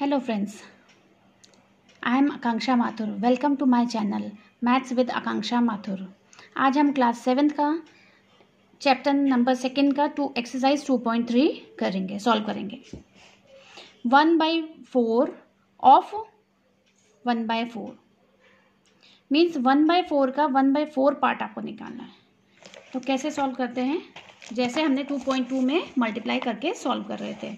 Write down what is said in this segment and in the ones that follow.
Hello friends I am Akanksha Mathur welcome to my channel maths with Akanksha Mathur आज हम class seventh का chapter number second का two exercise two point three करेंगे solve करेंगे one by four of one by four means one by four का one by four part आपको निकालना है तो कैसे सॉल्व करते हैं जैसे हमने टू पॉइंट टू में मल्टीप्लाई करके सॉल्व कर रहे थे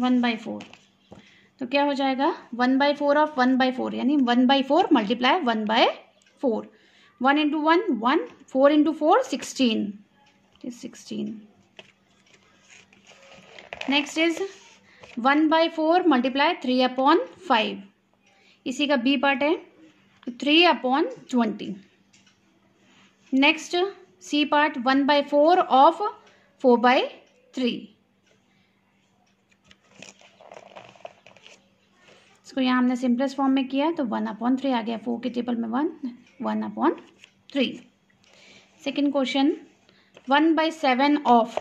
वन बाई फोर तो क्या हो जाएगा one by four of one by four यानी one by four multiply one by four one into one one four into four sixteen sixteen next is one by four multiply three upon five इसी का B part है तो three upon twenty next C part one by four of four by three इसको तो यहाँ हमने simplest form में किया तो वन अपॉन थ्री आ गया फोर के टेबल में one one upon three second question one by seven of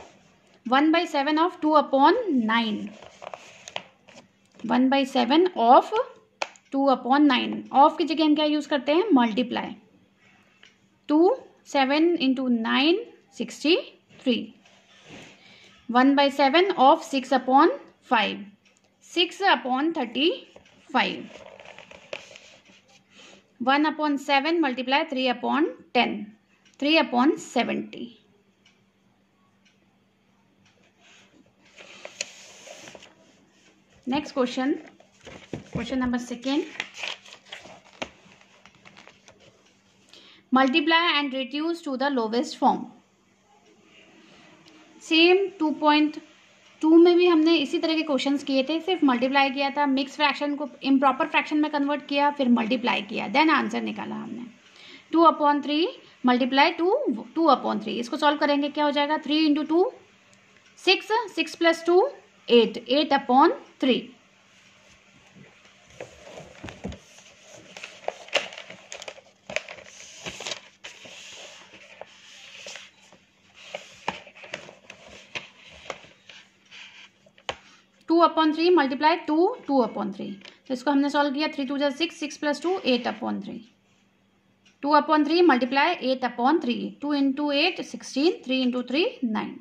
one by seven of two upon nine one by seven of two upon nine of की जगह हम क्या यूज़ करते हैं multiply two seven into nine sixty three one by seven of six upon five six upon thirty 5. 1 upon 7 multiply 3 upon 10. 3 upon 70. Next question. Question number 2. Multiply and reduce to the lowest form. Same 2.5 two में भी हमने इसी तरह के questions किए थे सिर्फ multiply किया था मिक्स फ्रैक्शन को इम्प्रॉपर फ्रैक्शन में कन्वर्ट किया फिर मल्टीप्लाई किया देन आंसर निकाला हमने two upon three multiply two two upon three इसको सॉल्व करेंगे क्या हो जाएगा three into two six six plus two eight eight upon three two upon three multiply two two upon three तो इसको हमने सॉल्व किया थ्री टू जै six six plus two eight upon three two upon three multiply eight upon three two into eight sixteen three into three nine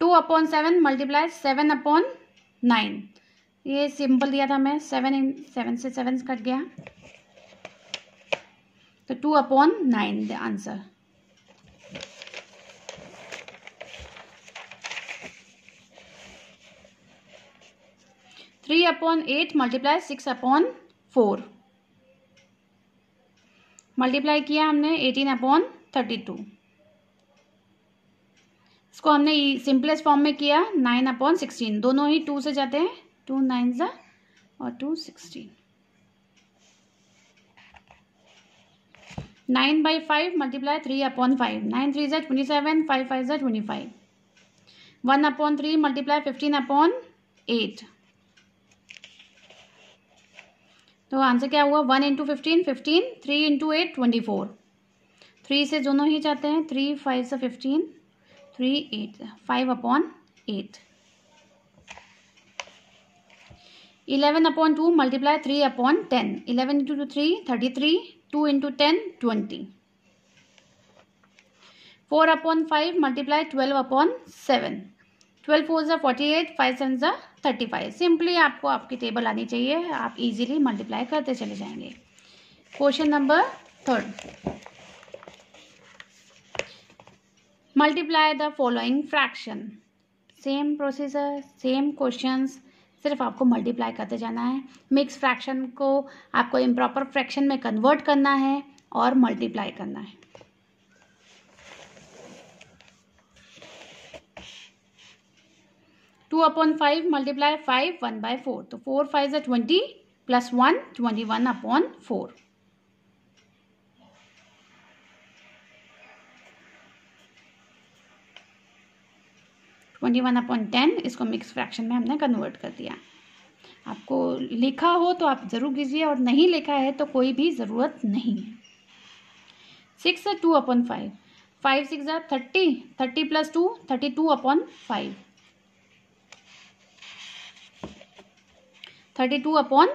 two upon seven multiply seven upon nine ये simple दिया था मैं seven इन seven से seven cut गया तो two upon nine the answer three upon eight multiply six upon four multiply किया हमने eighteen upon thirty two इसको हमने सिंपलेस्ट e- फॉर्म में किया नाइन अपॉन सिक्सटीन दोनों ही टू से जाते हैं टू नाइन ज़ा और two sixteen nine by five multiply three upon five nine three ज़ा ट्वेंटी सेवन फाइव फाइव ज़ा twenty five one upon three multiply fifteen upon eight तो आंसर क्या हुआ one into fifteen fifteen three into eight twenty four three से दोनों ही जाते हैं थ्री फाइव से fifteen three eight five upon eight eleven upon two multiply three upon ten eleven into two three thirty three two into ten twenty four upon five multiply twelve upon seven twelve four ज़ा forty eight five seven ज़ा thirty five simply आपको आपकी table आनी चाहिए आप easily multiply करते चले जाएंगे question number third multiply the following fraction same procedure same questions सिर्फ आपको मल्टीप्लाई करते जाना है मिक्स फ्रैक्शन को आपको इम्प्रॉपर फ्रैक्शन में कन्वर्ट करना है और मल्टीप्लाई करना है two upon five multiply five one by four तो फोर फाइव से twenty plus one twenty one upon four twenty one upon ten इसको मिक्स फ्रैक्शन में हमने कन्वर्ट कर दिया आपको लिखा हो तो आप ज़रूर कीजिए और नहीं लिखा है तो कोई भी ज़रूरत नहीं है six two upon five five six thirty thirty plus two thirty two upon five thirty two upon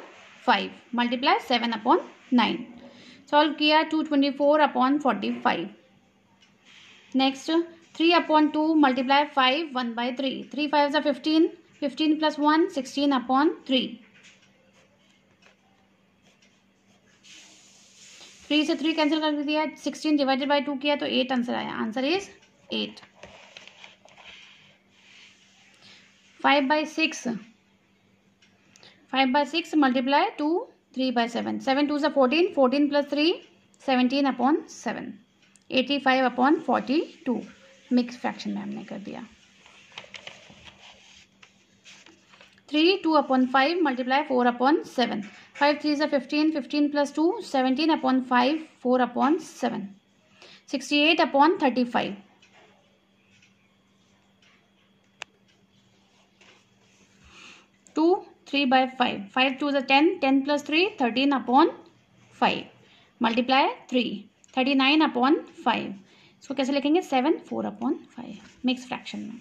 five multiply seven upon nine solve किया two twenty four upon forty five next three upon two multiply five one by three three five ज़ा fifteen fifteen plus one sixteen upon three three से three cancel कर दिया sixteen divided by two किया तो eight answer आया answer is eight five by six five by six multiply two three by seven seven two सा fourteen fourteen plus three seventeen upon seven eighty five upon forty two mix fraction में हमने कर दिया three two upon five multiply four upon seven five three सा fifteen fifteen plus two seventeen upon five four upon seven sixty eight upon thirty five 3 by 5. 5 2 is a 10. 10 plus 3, 13 upon 5. Multiply 3. 39 upon 5. इसको कैसे लिखेंगे 7 4 upon 5. Mix fraction में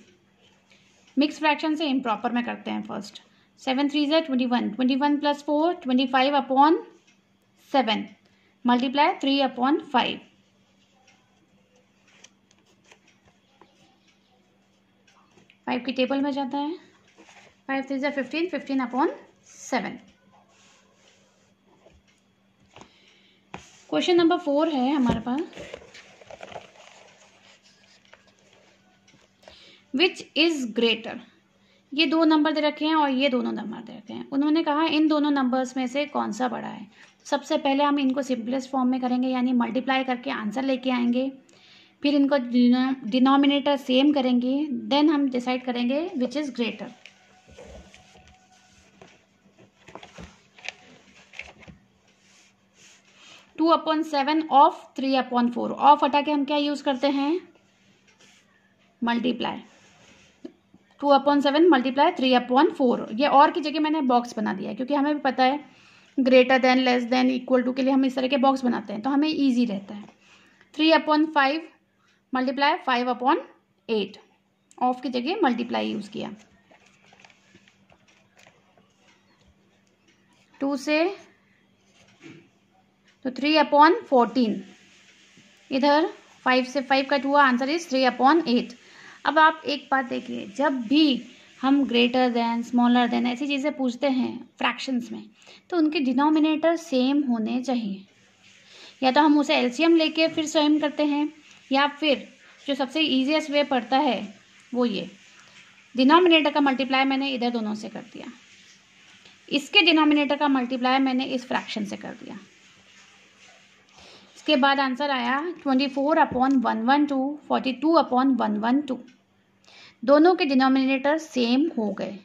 mix fraction से improper में करते हैं first seven three ज़ै twenty one twenty one plus four twenty five upon seven multiply three upon five five की टेबल में जाता है five fifteen fifteen upon seven question number four है हमारे पास विच इज़ ग्रेटर ये दो नंबर दे रखे हैं और ये दोनों नंबर दे रखे हैं उन्होंने कहा इन दोनों नंबर्स में से कौन सा बड़ा है सबसे पहले हम इनको सिंपलेस्ट फॉर्म में करेंगे यानी मल्टीप्लाई करके आंसर लेके आएंगे फिर इनको डिनोमिनेटर सेम करेंगे देन हम डिसाइड करेंगे which is greater two upon seven of three upon four of हटा के हम क्या यूज करते हैं multiply two upon seven multiply three upon four ये और की जगह मैंने बॉक्स बना दिया क्योंकि हमें भी पता है greater than less than equal to के लिए हम इस तरह के बॉक्स बनाते हैं तो हमें ईजी रहता है three upon five multiply five upon eight of की जगह मल्टीप्लाई यूज़ किया टू से तो थ्री अपॉन फोर्टीन इधर फाइव से फाइव कट हुआ answer is three upon eight अब आप एक बात देखिए जब भी हम ग्रेटर देन स्मॉलर देन ऐसी चीज़ें पूछते हैं फ्रैक्शंस में तो उनके डिनोमिनेटर सेम होने चाहिए या तो हम उसे एल्शियम लेके फिर स्वयं करते हैं या फिर जो सबसे ईजिएस्ट वे पड़ता है वो ये डिनोमिनेटर का मल्टीप्लाई मैंने इधर दोनों से कर दिया इसके डिनोमिनेटर का मल्टीप्लाई मैंने इस फ्रैक्शन से कर दिया इसके बाद आंसर आया twenty four upon one one two forty two upon one one two दोनों के डिनोमिनेटर सेम हो गए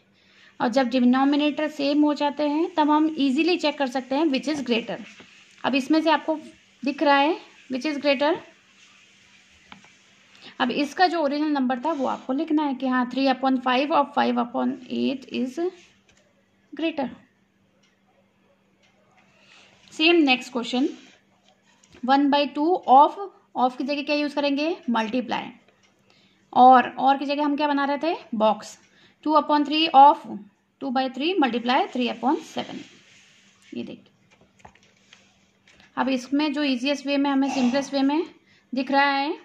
और जब डिनोमिनेटर सेम हो जाते हैं तब हम इजीली चेक कर सकते हैं विच इज़ ग्रेटर अब इसमें से आपको दिख रहा है विच इज़ ग्रेटर अब इसका जो ओरिजिनल नंबर था वो आपको लिखना है कि हाँ थ्री अपॉन फाइव और five upon eight is greater same next question one by two of of की जगह क्या यूज़ करेंगे मल्टीप्लाई और और की जगह हम क्या बना रहे थे box two upon three of two by three multiply three upon seven ये देखिए अब इसमें जो इजिएस्ट वे में हमें सिंपलेस्ट वे में दिख रहा है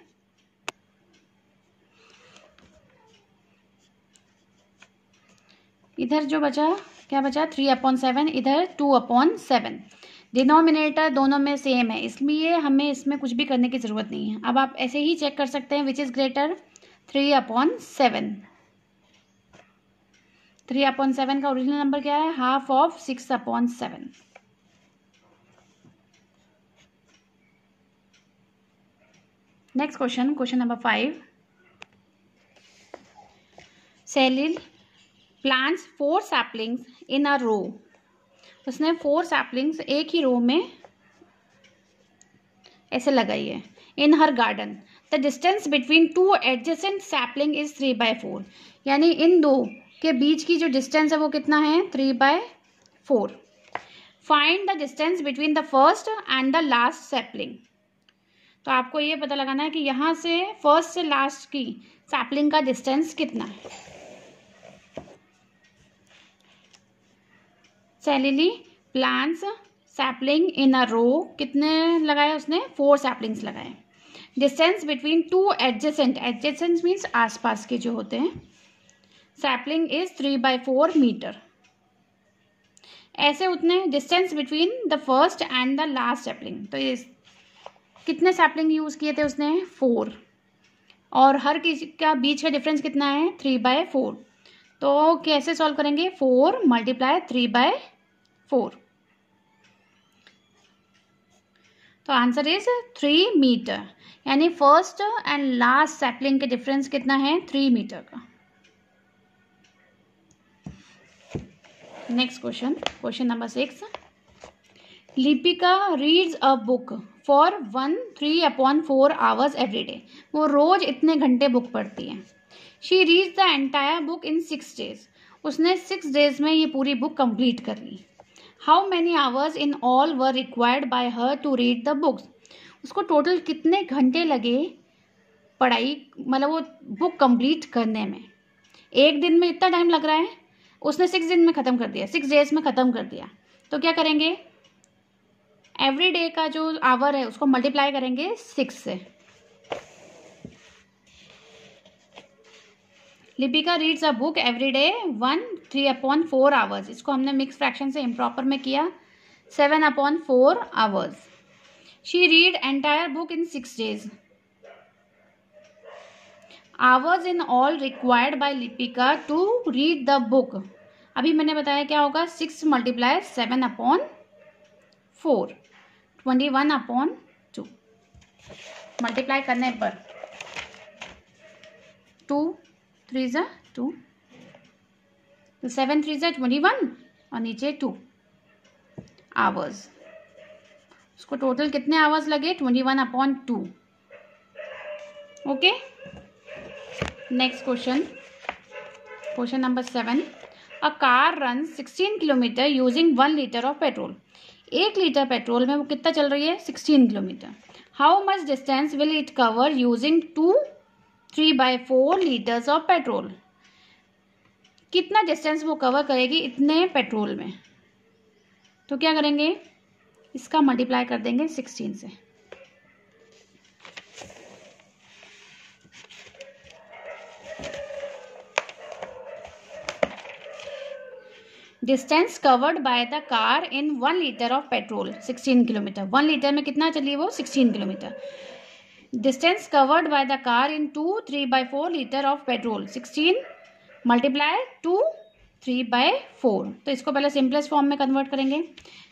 इधर जो बचा क्या बचा थ्री अपॉन सेवन इधर टू अपॉन सेवन डिनोमिनेटर दोनों में सेम है इसलिए हमें इसमें कुछ भी करने की ज़रूरत नहीं है अब आप ऐसे ही चेक कर सकते हैं which is greater three upon seven three upon seven का ओरिजिनल नंबर क्या है half of six upon seven next question question number five Salil plants four saplings in a row उसने फोर सैपलिंग्स एक ही row में ऐसे लगाई है in her garden the distance between two adjacent sapling is three by four यानी इन दो के बीच की जो डिस्टेंस है वो कितना है three by four find the distance between the first and the last sapling तो आपको ये पता लगाना है कि यहाँ से फर्स्ट से लास्ट की सैपलिंग का डिस्टेंस कितना है सेलिली प्लांट्स सैपलिंग इन अ रो कितने लगाए उसने फोर सैपलिंग्स लगाए distance between two adjacent adjacent means आसपास के जो होते हैं sapling is three by four metre ऐसे उतने distance between the first and the last sapling तो ये कितने सैपलिंग यूज़ किए थे उसने फोर और हर किसी का बीच का डिफरेंस कितना है थ्री बाय फोर तो कैसे सॉल्व करेंगे four multiply three by four तो आंसर इज थ्री मीटर यानी फर्स्ट एंड लास्ट सेपलिंग के डिफरेंस कितना है थ्री मीटर का next question question number six Lipika reads a book for one three upon four hours every day वो रोज इतने घंटे बुक पढ़ती है she read the entire book in six days उसने सिक्स डेज में ये पूरी बुक कंप्लीट कर ली how many hours in all were required by her to read the books उसको टोटल कितने घंटे लगे पढ़ाई मतलब वो बुक कंप्लीट करने में एक दिन में इतना टाइम लग रहा है उसने सिक्स दिन में ख़त्म कर दिया सिक्स डेज में ख़त्म कर दिया तो क्या करेंगे एवरी डे का जो आवर है उसको मल्टीप्लाई करेंगे सिक्स से Lipika reads a book every day one three upon four hours इसको हमने मिक्स फ्रैक्शन से इम्प्रॉपर में किया seven upon four hours she read entire book in six days hours in all required by Lipika to read the book अभी मैंने बताया क्या होगा six multiply seven upon four twenty one upon two multiply करने पर two three ज़ा two तो seven three ज़ा ट्वेंटी वन और नीचे टू आवर्स उसको टोटल कितने आवर्स लगे twenty one upon two okay next question question number seven a car run sixteen kilometre using one litre of petrol एक litre petrol में वो कितना चल रही है sixteen kilometre how much distance will it cover using two three by four litres of petrol कितना distance वो cover करेगी इतने पेट्रोल में तो क्या करेंगे इसका मल्टीप्लाई कर देंगे सिक्सटीन से distance covered by the car in one litre of petrol sixteen kilometre one litre में कितना चलिए वो sixteen kilometre distance covered by the car in 2 3 by 4 liter of petrol 16 multiply 2 three by four तो इसको पहले simplest form में convert करेंगे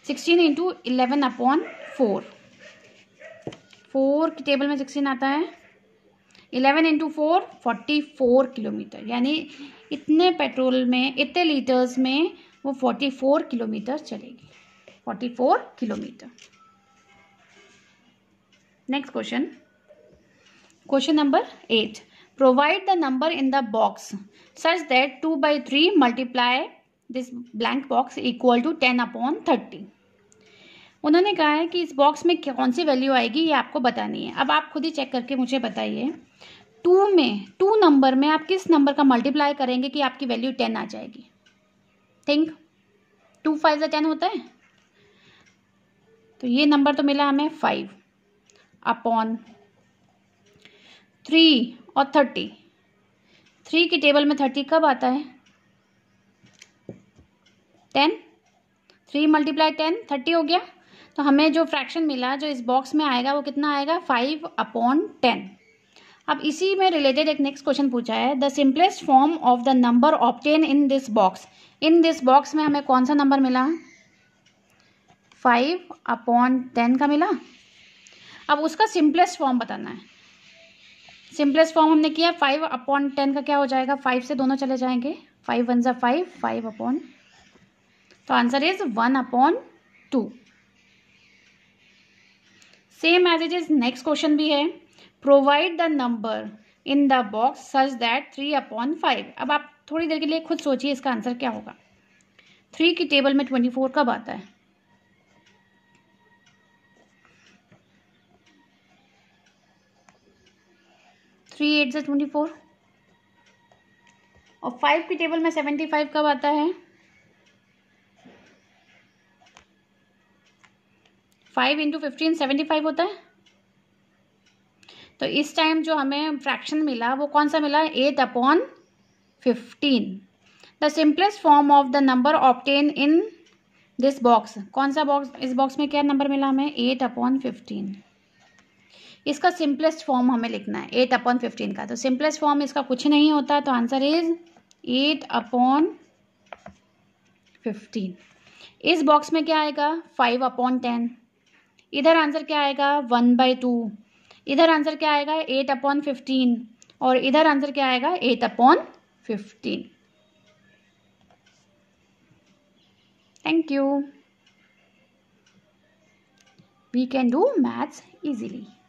sixteen into eleven upon four four की टेबल में सिक्सटीन आता है eleven into four forty four kilometre यानी इतने पेट्रोल में इतने लीटर्स में वो फोर्टी फोर किलोमीटर चलेगी forty four kilometre next question question number eight provide the number in the box such that two by three multiply this blank box equal to ten upon thirty उन्होंने कहा है कि इस box में कौन सी value आएगी ये आपको बतानी है अब आप खुद ही चेक करके मुझे बताइए टू में टू नंबर में आप किस नंबर का मल्टीप्लाई करेंगे कि आपकी वैल्यू टेन आ जाएगी थिंक टू फाइव ज़ा टेन होता है तो ये नंबर तो मिला हमें फाइव अपॉन थ्री और थर्टी थ्री की टेबल में थर्टी कब आता है ten three multiply ten thirty हो गया तो हमें जो फ्रैक्शन मिला जो इस बॉक्स में आएगा वो कितना आएगा फाइव अपॉन टेन अब इसी में रिलेटेड एक नेक्स्ट क्वेश्चन पूछा है the simplest form of the number obtain in this box in this box में हमें कौन सा नंबर मिला फाइव अपॉन टेन का मिला अब उसका सिंपलेस्ट फॉर्म बताना है सिंपलेस्ट फॉर्म हमने किया फाइव अपॉन टेन का क्या हो जाएगा फाइव से दोनों चले जाएंगे फाइव वन ज़ा फाइव फाइव अपॉन तो answer is one upon two same as it is next question भी है provide the number in the box such that three upon five अब आप थोड़ी देर के लिए खुद सोचिए इसका आंसर क्या होगा थ्री की टेबल में ट्वेंटी फोर कब आता है थ्री एट से ट्वेंटी फोर और फाइव की टेबल में सेवेंटी फाइव कब आता है five into fifteen seventy five होता है तो इस टाइम जो हमें फ्रैक्शन मिला वो कौन सा मिला eight upon fifteen the simplest form of the number obtain in this box कौन सा बॉक्स इस बॉक्स में क्या नंबर मिला हमें एट अपॉन फिफ्टीन इसका सिंपलेस्ट फॉर्म हमें लिखना है एट अपॉन फिफ्टीन का तो सिंपलेस्ट फॉर्म इसका कुछ नहीं होता तो answer is eight upon fifteen इस बॉक्स में क्या आएगा फाइव अपॉन टेन इधर आंसर क्या आएगा वन बाई टू इधर आंसर क्या आएगा एट अपॉन फिफ्टीन और इधर आंसर क्या आएगा eight upon fifteen thank you we can do maths easily